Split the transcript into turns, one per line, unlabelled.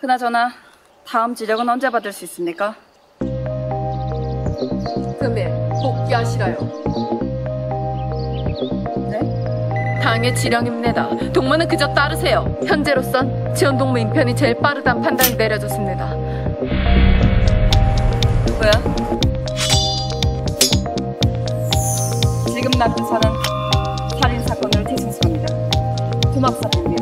그나저나 다음 지적은 언제 받을 수 있습니까?
금일 복귀하시라요.
네?
당의 지령입니다. 동무는 그저 따르세요. 현재로선 지원 동무 인편이 제일 빠르단 판단이 내려졌습니다.
뭐야? 지금 난 부사는 살인 사건을 뒤숭숭합니다. 구막사입니다